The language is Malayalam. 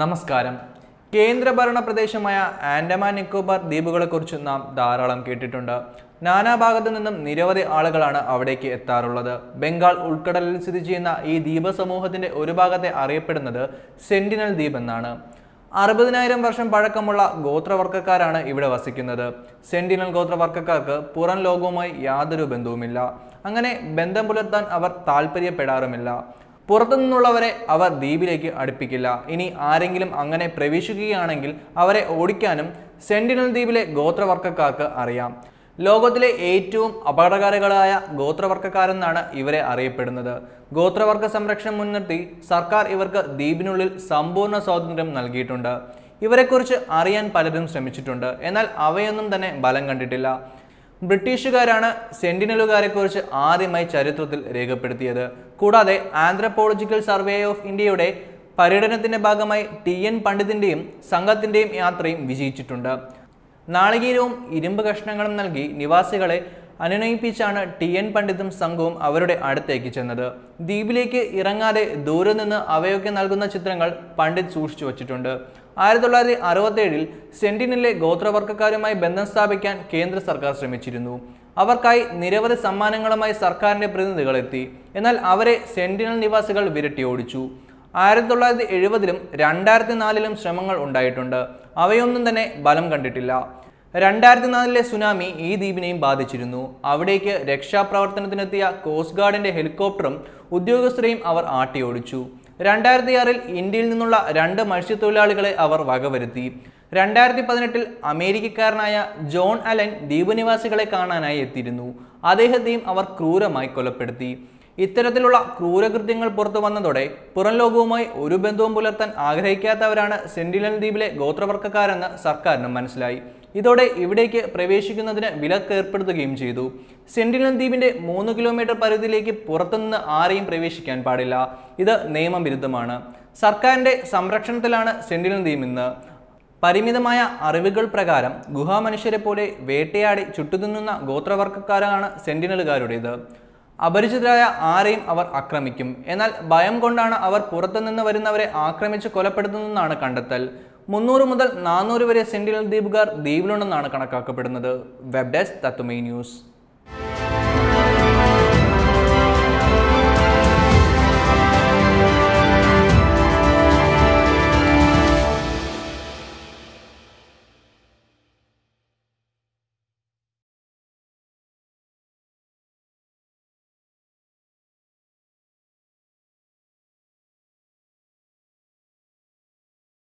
നമസ്കാരം. കേന്ദ്രഭരണ പ്രദേശമായ ആൻഡമാൻ നിക്കോബാർ ദ്വീപുകളെക്കുറിച്ച് നാം ധാരാളം കേട്ടിട്ടുണ്ട്. നാനാഭാഗത്തു നിന്നും നിരവധി ആളുകളാണ് അവിടേക്ക് എത്താറുള്ളത്. ബംഗാൾ ഉൾക്കടലിൽ സ്ഥിതി ചെയ്യുന്ന ഈ ദ്വീപ സമൂഹത്തിന്റെ ഒരു ഭാഗത്തെ അറിയപ്പെടുന്നത് സെന്റിനൽ ദ്വീപ് എന്നാണ് അറുപതിനായിരം വർഷം പഴക്കമുള്ള ഗോത്രവർഗക്കാരാണ് ഇവിടെ വസിക്കുന്നത്. സെന്റിനൽ ഗോത്രവർഗക്കാർക്ക് പുറം ലോകവുമായി യാതൊരു ബന്ധവുമില്ല. അങ്ങനെ ബന്ധം പുലർത്താൻ അവർ താല്പര്യപ്പെടാറുമില്ല പുറത്തുനിന്നുള്ളവരെ അവർ ദ്വീപിലേക്ക് അടുപ്പിക്കില്ല. ഇനി ആരെങ്കിലും അങ്ങനെ പ്രവേശിക്കുകയാണെങ്കിൽ അവരെ ഓടിക്കാനും സെന്റിനൽ ദ്വീപിലെ ഗോത്രവർഗക്കാർക്ക് അറിയാം. ലോകത്തിലെ ഏറ്റവും അപകടകാരികളായ ഗോത്രവർഗക്കാരെന്നാണ് ഇവരെ അറിയപ്പെടുന്നത്. ഗോത്രവർഗ സംരക്ഷണം മുൻനിർത്തി സർക്കാർ ഇവർക്ക് ദ്വീപിനുള്ളിൽ സമ്പൂർണ സ്വാതന്ത്ര്യം നൽകിയിട്ടുണ്ട്. ഇവരെക്കുറിച്ച് അറിയാൻ പലരും ശ്രമിച്ചിട്ടുണ്ട്. എന്നാൽ അവയൊന്നും തന്നെ ബലം കണ്ടിട്ടില്ല. ബ്രിട്ടീഷുകാരാണ് സെന്റിനലുകാരെക്കുറിച്ച് ആദ്യമായി ചരിത്രത്തിൽ രേഖപ്പെടുത്തിയത്. കൂടാതെ ആന്ത്രപ്പോളജിക്കൽ സർവേ ഓഫ് ഇന്ത്യയുടെ പര്യടനത്തിന്റെ ഭാഗമായി ടി എൻ പണ്ഡിതിന്റെയും സംഘത്തിന്റെയും യാത്രയും വിജയിച്ചിട്ടുണ്ട്. നാളികീരവും ഇരുമ്പ് കഷ്ണങ്ങളും നൽകി നിവാസികളെ അനുനയിപ്പിച്ചാണ് ടി എൻ പണ്ഡിതും സംഘവും അവരുടെ അടുത്തേക്ക് ചെന്നത്. ദ്വീപിലേക്ക് ഇറങ്ങാതെ ദൂരെ നിന്ന് അവയൊക്കെ നൽകുന്ന ചിത്രങ്ങൾ പണ്ഡിറ്റ് സൂക്ഷിച്ചു വച്ചിട്ടുണ്ട്. ആയിരത്തി തൊള്ളായിരത്തി അറുപത്തേഴിൽ സെന്റിനിലെ ഗോത്രവർഗക്കാരുമായി ബന്ധം സ്ഥാപിക്കാൻ കേന്ദ്ര സർക്കാർ ശ്രമിച്ചിരുന്നു. അവർക്കായി നിരവധി സമ്മാനങ്ങളുമായി സർക്കാരിന്റെ പ്രതിനിധികൾ എത്തി എന്നാൽ അവരെ സെന്റിനൽ നിവാസികൾ വിരട്ടി ഓടിച്ചു. ആയിരത്തി തൊള്ളായിരത്തി എഴുപതിലും രണ്ടായിരത്തി നാലിലും ശ്രമങ്ങൾ ഉണ്ടായിട്ടുണ്ട്. അവയൊന്നും തന്നെ ബലം കണ്ടിട്ടില്ല. രണ്ടായിരത്തി നാലിലെ സുനാമി ഈ ദ്വീപിനെയും ബാധിച്ചിരുന്നു. അവിടേക്ക് രക്ഷാപ്രവർത്തനത്തിനെത്തിയ കോസ്റ്റ് ഗാർഡിന്റെ ഹെലികോപ്റ്ററും ഉദ്യോഗസ്ഥരെയും അവർ ആട്ടിയോടിച്ചു രണ്ടായിരത്തി ആറിൽ ഇന്ത്യയിൽ നിന്നുള്ള രണ്ട് മത്സ്യത്തൊഴിലാളികളെ അവർ വകവരുത്തി. രണ്ടായിരത്തി പതിനെട്ടിൽ അമേരിക്കക്കാരനായ ജോൺ അലൻ ദ്വീപ് നിവാസികളെ കാണാനായി എത്തിയിരുന്നു. അദ്ദേഹത്തെയും അവർ ക്രൂരമായി കൊലപ്പെടുത്തി. ഇത്തരത്തിലുള്ള ക്രൂരകൃത്യങ്ങൾ പുറത്തു വന്നതോടെ പുറം ലോകവുമായി ഒരു ബന്ധവും പുലർത്താൻ ആഗ്രഹിക്കാത്തവരാണ് സെന്റിനൽ ദ്വീപിലെ ഗോത്രവർഗക്കാരെന്ന് സർക്കാരിനും മനസ്സിലായി. ഇതോടെ ഇവിടേക്ക് പ്രവേശിക്കുന്നതിന് വിലക്ക് ഏർപ്പെടുത്തുകയും ചെയ്തു. സെന്റിനൽ ദ്വീപിന്റെ മൂന്ന് കിലോമീറ്റർ പരിധിയിലേക്ക് പുറത്തുനിന്ന് ആരെയും പ്രവേശിക്കാൻ പാടില്ല. ഇത് നിയമവിരുദ്ധമാണ് സർക്കാരിന്റെ സംരക്ഷണത്തിലാണ് സെന്റിനൽ ദ്വീപ് ഇന്ന്. പരിമിതമായ അറിവുകൾ പ്രകാരം ഗുഹാമനുഷ്യരെ പോലെ വേട്ടയാടി ചുട്ടുതിന്നുന്ന ഗോത്രവർഗക്കാരാണ് സെന്റിനലുകാരുടേത്. അപരിചിതരായ ആരെയും അവർ ആക്രമിക്കും. എന്നാൽ ഭയം കൊണ്ടാണ് അവർ പുറത്തുനിന്ന് വരുന്നവരെ ആക്രമിച്ച് കൊലപ്പെടുത്തുന്നതെന്നാണ് കണ്ടെത്തൽ. മുന്നൂറ് മുതൽ നാനൂറ് വരെ സെന്റിനൽ ദ്വീപുകാർ ദ്വീപിലുണ്ടെന്നാണ് കണക്കാക്കപ്പെടുന്നത്. വെബ് ഡെസ്ക് തത്തുമൈ ന്യൂസ്.